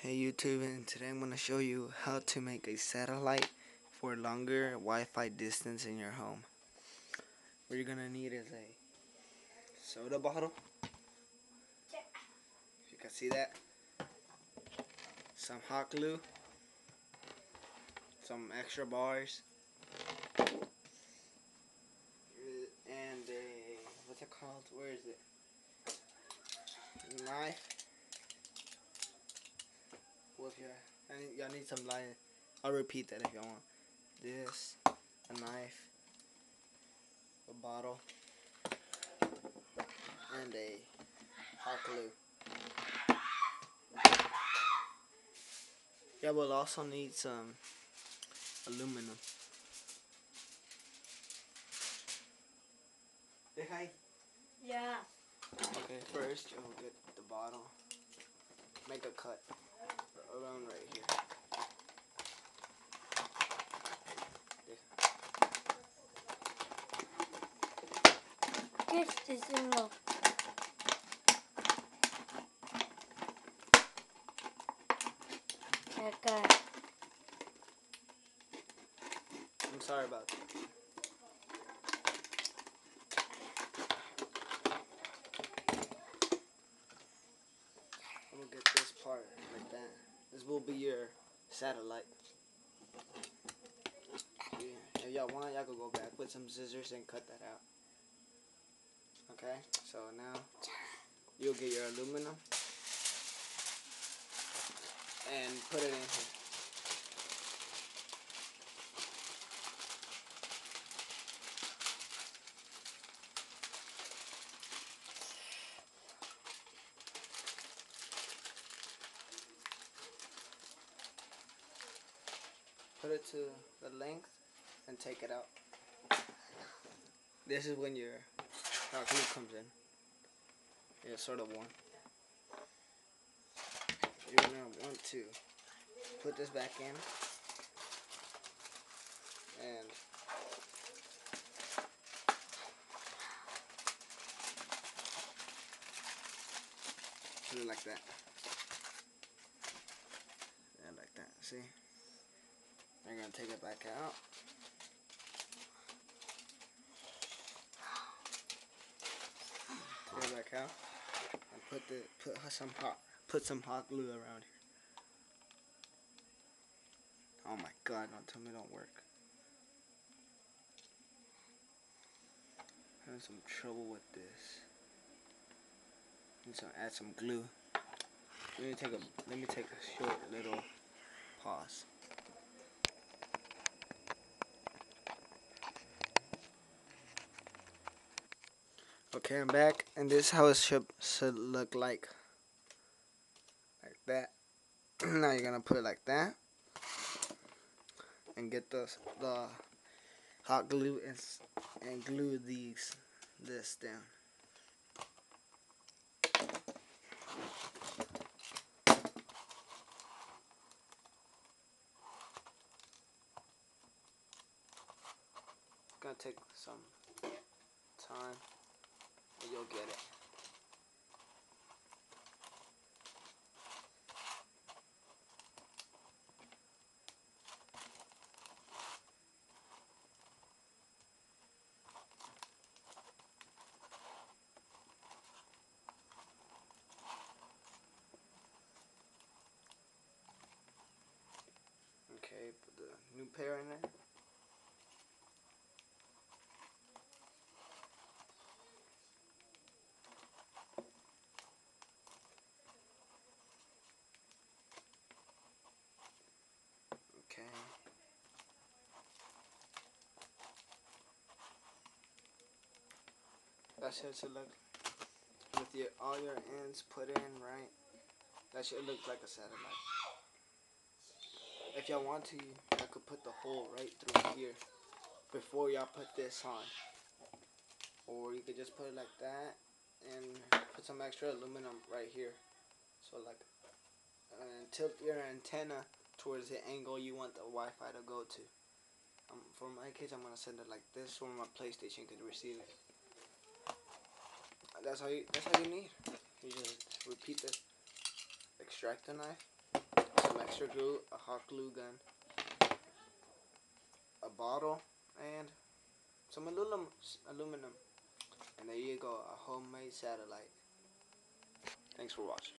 Hey YouTube and today I'm going to show you how to make a satellite for longer Wi-Fi distance in your home. What you're going to need is a soda bottle. If you can see that. Some hot glue. Some extra bars. And a, what's it called? Where is it? Knife you I need, y'all need some light. I'll repeat that if y'all want. This, a knife, a bottle, and a hot glue. Yeah, we'll also need some aluminum. Say hi. Yeah. Okay, first you'll get the bottle. Make a cut around right here. ¿Qué es eso? Acá. I'm sorry about that. I'm gonna get this part like that. This will be your satellite. If y'all want, y'all can go back with some scissors and cut that out. Okay, so now you'll get your aluminum and put it in here. Put it to the length and take it out. This is when your hot glue comes in. It's sort of warm. You're gonna want to put this back in and put it like that. And like that, see? I'm gonna take it back out. Take it back out and put the put some hot put some hot glue around here. Oh my god, don't tell me it don't work. Having some trouble with this. Need to add some glue. Let me take a let me take a short little pause. Okay, I'm back, and this is how it should, should look like. Like that. now you're gonna put it like that, and get the the hot glue and and glue these this down. It's gonna take some time you'll get it. Okay, put the new pair in there. That should, should look with your all your ends put in right. That should look like a satellite. If y'all want to, I could put the hole right through here before y'all put this on. Or you could just put it like that and put some extra aluminum right here. So like, and tilt your antenna towards the angle you want the Wi-Fi to go to. Um, for my case, I'm gonna send it like this so my PlayStation can receive it that's all you that's all you need. You just repeat this. Extract the knife. Some extra glue, a hot glue gun, a bottle, and some aluminum. Aluminum. And there you go, a homemade satellite. Thanks for watching.